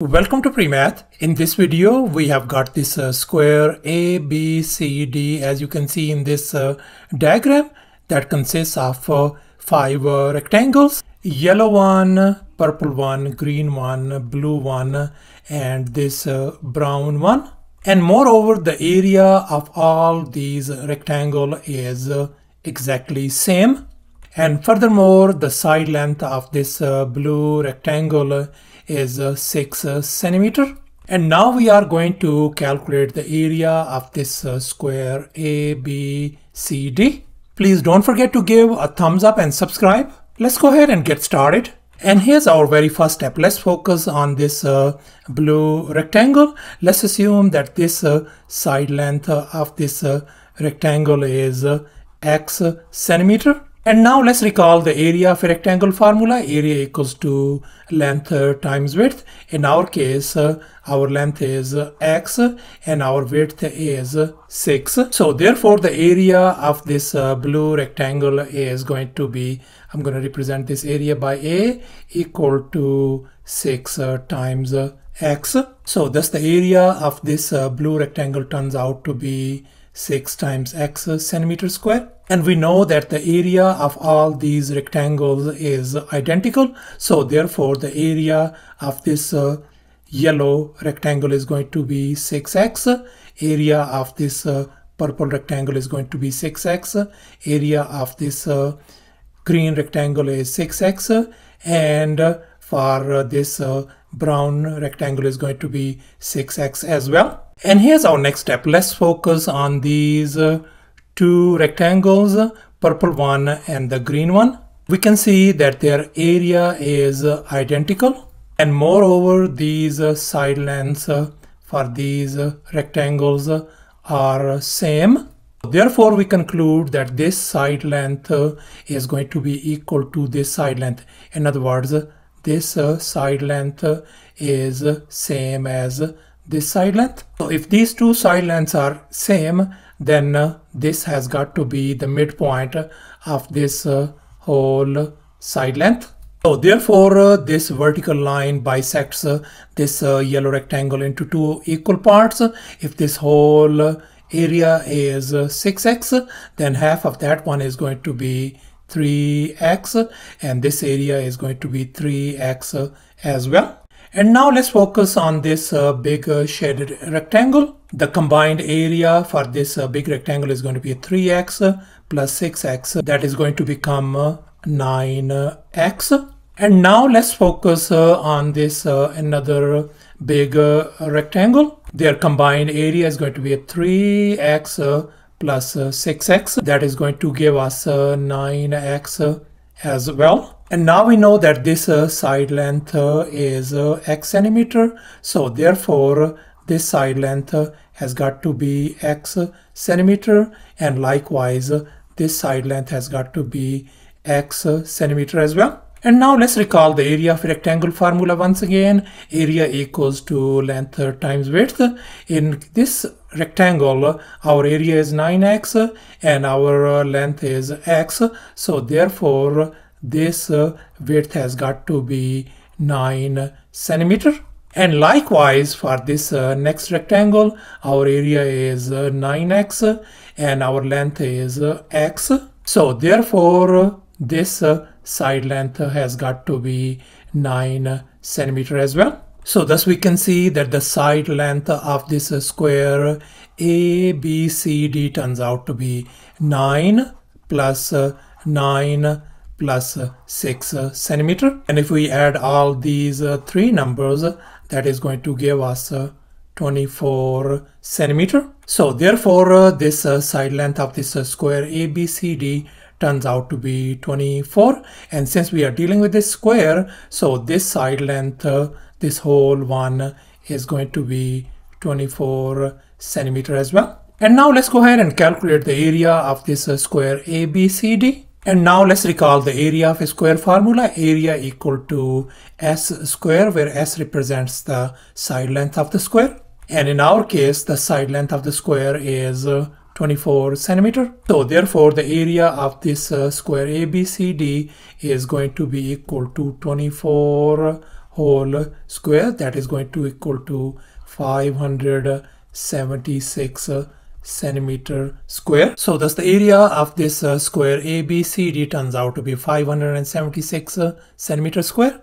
Welcome to PreMath. In this video, we have got this uh, square A, B, C, D as you can see in this uh, diagram that consists of uh, five uh, rectangles. Yellow one, purple one, green one, blue one, and this uh, brown one. And moreover, the area of all these rectangle is uh, exactly same. And furthermore, the side length of this blue rectangle is uh, 6 uh, centimeter. And now we are going to calculate the area of this uh, square ABCD. Please don't forget to give a thumbs up and subscribe. Let's go ahead and get started. And here's our very first step. Let's focus on this uh, blue rectangle. Let's assume that this uh, side length of this uh, rectangle is x centimeter. And now let's recall the area of a rectangle formula. Area equals to length times width. In our case, uh, our length is x and our width is 6. So therefore the area of this uh, blue rectangle is going to be, I'm going to represent this area by A equal to 6 uh, times x. So thus the area of this blue rectangle turns out to be 6 times x centimeter square. And we know that the area of all these rectangles is identical. So therefore the area of this uh, yellow rectangle is going to be 6x. Area of this uh, purple rectangle is going to be 6x. Area of this uh, green rectangle is 6x. And uh, for uh, this uh, brown rectangle is going to be 6x as well. And here's our next step. Let's focus on these uh, two rectangles, uh, purple one and the green one. We can see that their area is uh, identical and moreover these side lengths for these rectangles are same. Therefore, we conclude that this side length is going to be equal to this side length. In other words, this side length is same as this side length. So if these two side lengths are same, then uh, this has got to be the midpoint of this uh, whole side length. So therefore, uh, this vertical line bisects uh, this uh, yellow rectangle into two equal parts. If this whole uh, area is 6x, then half of that one is going to be 3x, and this area is going to be 3x as well. And now let's focus on this uh, big uh, shaded rectangle. The combined area for this uh, big rectangle is going to be 3x plus 6x. That is going to become 9x. Uh, and now let's focus uh, on this uh, another big rectangle. Their combined area is going to be a 3x plus 6x. That is going to give us 9x as well. And now we know that this uh, side length uh, is uh, x centimeter. So therefore, this side length uh, has got to be x centimeter. And likewise, uh, this side length has got to be x centimeter as well. And now let's recall the area of rectangle formula once again. Area equals to length times width. In this rectangle, our area is 9x and our length is x. So therefore, this uh, width has got to be 9 centimeter and likewise for this uh, next rectangle our area is uh, 9x and our length is uh, x so therefore this uh, side length has got to be 9 centimeter as well so thus we can see that the side length of this square ABCD turns out to be 9 plus 9 plus 6 uh, centimeter. And if we add all these three numbers, that is going to give us 24 centimeter. So therefore, this side length of this square ABCD turns out to be 24 and since we are dealing with this square so this side length uh, this whole one is going to be 24 centimeter as well and now let's go ahead and calculate the area of this uh, square ABCD and now let's recall the area of a square formula. Area equal to s square where s represents the side length of the square. And in our case, the side length of the square is uh, 24 centimeter. So therefore the area of this uh, square ABCD is going to be equal to 24 whole square that is going to equal to 576 centimeter square. So thus the area of this uh, square ABCD turns out to be 576 uh, centimeter square.